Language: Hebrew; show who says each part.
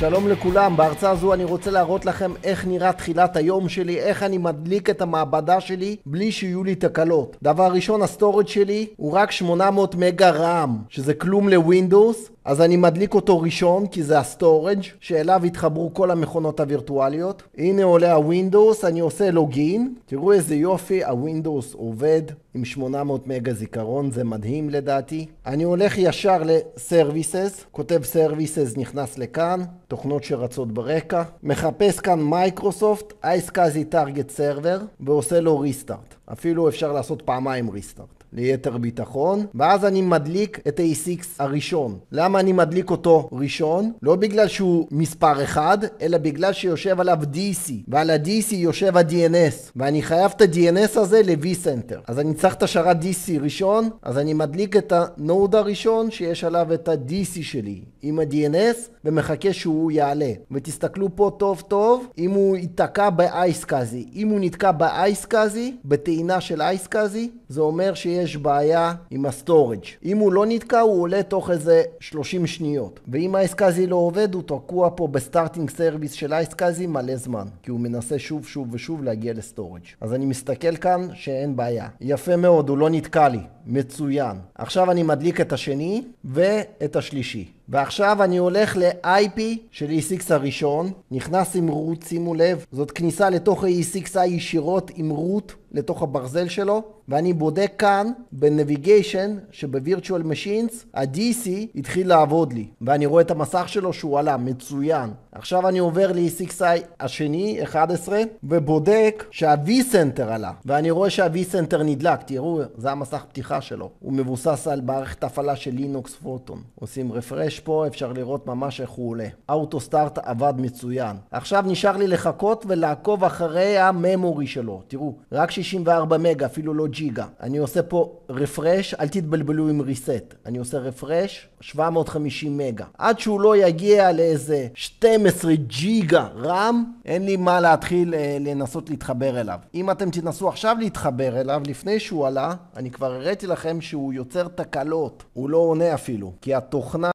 Speaker 1: שלום לכולם, בהרצאה הזו אני רוצה להראות לכם איך נראה תחילת היום שלי, איך אני מדליק את המעבדה שלי בלי שיהיו לי תקלות. דבר ראשון, ה-storage שלי הוא רק 800 מגה RAM, שזה כלום ל-Windows, אז אני מדליק אותו ראשון כי זה ה-storage שאליו התחברו כל המכונות הווירטואליות. הנה עולה ה-Windows, אני עושה login, תראו איזה יופי, ה-Windows עובד עם 800 מגה זיכרון, זה מדהים לדעתי. אני הולך ישר ל-Services, כותב Services נכנס לכאן, תוכנות שרצות ברקע, מחפש כאן Microsoft iSCSI Target Server, ועושה לו restart. אפילו אפשר לעשות פעמיים restart. ליתר ביטחון, ואז אני מדליק את ה-A6 הראשון. למה אני מדליק אותו ראשון? לא בגלל שהוא מספר 1, אלא בגלל שיושב עליו DC, ועל ה-DC יושב ה-DNS, ואני חייב את ה-DNS הזה ל-vCenter. אז אני צריך את השרת DC ראשון, אז אני מדליק את ה-node הראשון שיש עליו את ה-DC שלי, עם ה-DNS, ומחכה שהוא יעלה. ותסתכלו פה טוב טוב, אם הוא ייתקע ב-iSCSI. אם הוא נתקע ב-iSCSI, בטעינה של iSCSI, זה אומר שיש יש בעיה עם ה-storage. אם הוא לא נתקע, הוא עולה תוך איזה 30 שניות. ואם ה-iSCSI לא עובד, הוא תקוע פה ב-starting service של ה-iSCSI מלא זמן. כי הוא מנסה שוב שוב ושוב להגיע ל-storage. אז אני מסתכל כאן שאין בעיה. יפה מאוד, הוא לא נתקע לי. מצוין. עכשיו אני מדליק את השני ואת השלישי. ועכשיו אני הולך ל-IP של ESX הראשון, נכנס עם root, שימו לב, זאת כניסה לתוך ה-ESXi ישירות עם root לתוך הברזל שלו, ואני בודק כאן בנביגיישן שב-Virtual Machines ה-DC התחיל לעבוד לי, ואני רואה את המסך שלו שהוא עלה, מצוין. עכשיו אני עובר ל-E6i השני, 11, ובודק שה-V-Center עלה, ואני רואה שה-V-Center נדלק, תראו, זה המסך פתיחה שלו. הוא מבוסס על מערכת הפעלה של לינוקס פוטון. עושים רפרש פה, אפשר לראות ממש איך הוא עולה. אוטו סטארט עבד מצוין. עכשיו נשאר לי לחכות ולעקוב אחרי הממורי שלו. תראו, רק 64 מגה, אפילו לא ג'יגה. אני עושה פה רפרש, אל תתבלבלו עם ריסט. אני עושה רפרש, 750 מגה. עד שהוא לא יגיע לאיזה 12 ג'יגה רם, אין לי מה להתחיל אה, לנסות להתחבר אליו. אם אתם תנסו עכשיו להתחבר אליו, לפני שהוא עלה, אני כבר הראיתי לכם שהוא יוצר תקלות. הוא לא עונה אפילו, כי התוכנה...